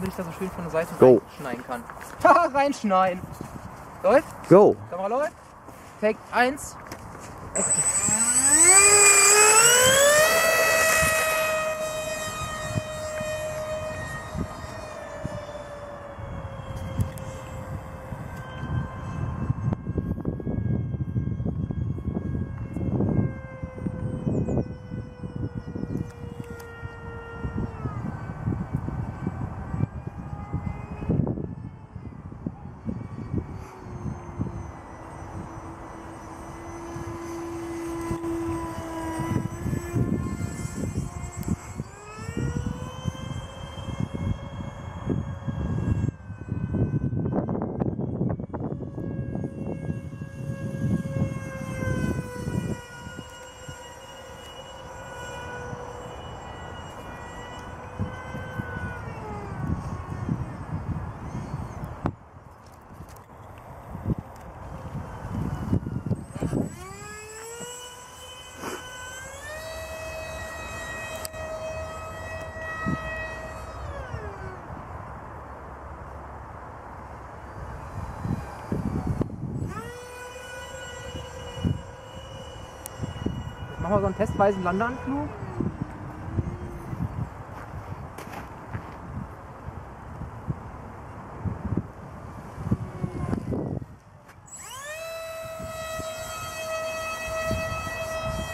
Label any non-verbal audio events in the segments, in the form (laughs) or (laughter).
damit ich da so schön von der Seite Go. reinschneiden kann. (laughs) Haha, reinschneiden. Läuft? Go! Kamera läuft? Take 1. machen wir so einen testweisen Landeanflug.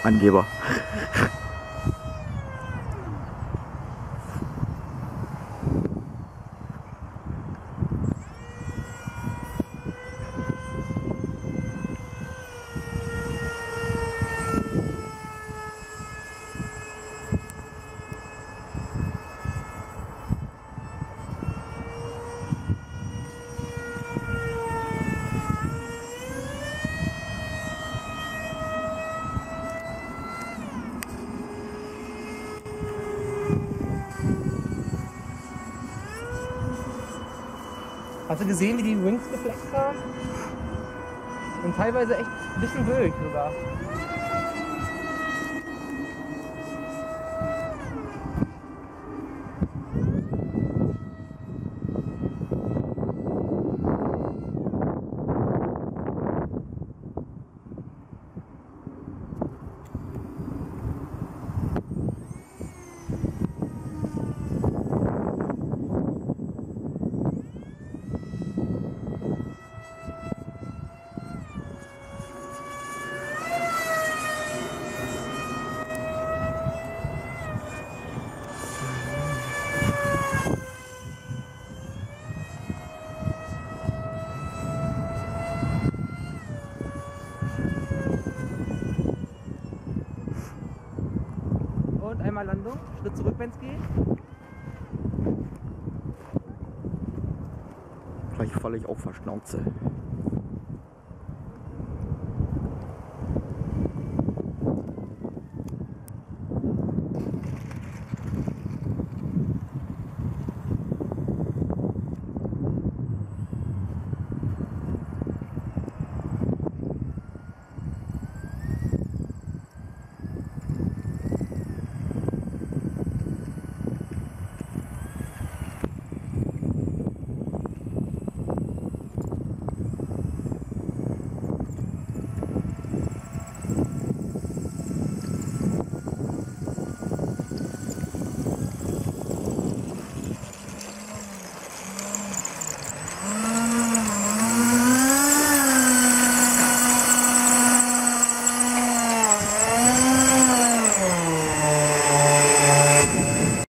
Angeber. Hast du gesehen, wie die Wings gefleckt haben? Und teilweise echt ein bisschen wild sogar. Und einmal Landung. Schritt zurück, wenn es geht. Gleich falle ich auf der Schnauze.